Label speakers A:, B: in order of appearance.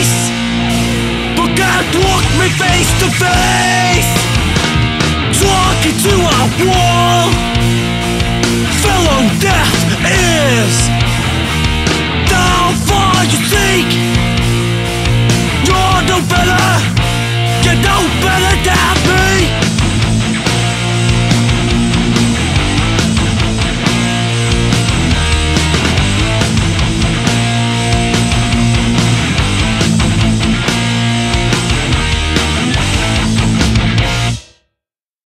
A: face. But God walked me face to face. Talking to a wall. Fellow death is Down for you. Seek, You're no better. You know better than me.